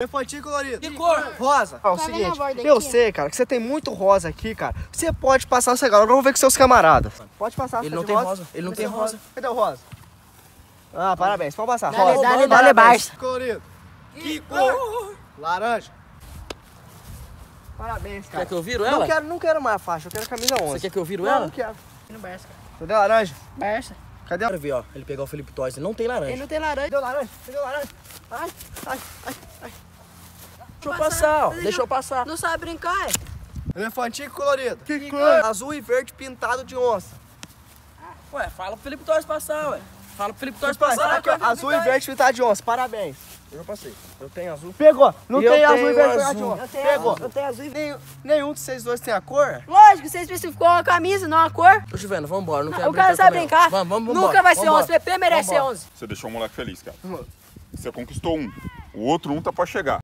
Elefantinho colorido. Que cor? Rosa. Ó, é o seguinte, a eu sei, cara, que você tem muito rosa aqui, cara. Você pode passar essa galera, vamos ver com seus camaradas. Pode passar. Ele tá não tem rosa, ele não tem o rosa. Cadê o rosa? Ah, parabéns, pode passar. Dale, rosa. dale, dale, Parabéns. Barça. Colorido. Que cor? Laranja. Parabéns, cara. Quer que eu viro Não ela? quero, não quero mais faixa, eu quero camisa 11. Você quer que eu viro Não, ela? não quero. No Barça. Cadê a laranja? Barça. Cadê a... Quero ver, ó. Ele pegar o Felipe Toys. Ele não tem laranja. Ele não tem laranja. Cadê o laranja? Cadê o laranja? Ai, ai, ai, Deixa eu passar, ó. Deixa eu passar. Não sabe brincar, é? Elefantinho colorido. Que cor? Azul e verde pintado de onça. Ué, fala pro Felipe Toys passar, ué. Fala pro Felipe Pai, passar. aqui, ó, azul e verde pintado de onça. Parabéns. Eu já passei. Eu tenho azul. Pegou. Não tem azul e verde azul. pintado de onça. Eu tenho Pegou. azul. Eu tenho azul e Nenhum, nenhum de vocês dois tem a cor? Lógico, você especificou uma camisa, não uma cor. Tô chovendo, vambora. Não Não, quero o cara brincar sabe brincar. Vamos, vamos, Nunca vambora, vai ser vambora. 11. PP merece ser Vambora. 11. Você deixou o moleque feliz, cara. Você conquistou um. O outro um tá pra chegar.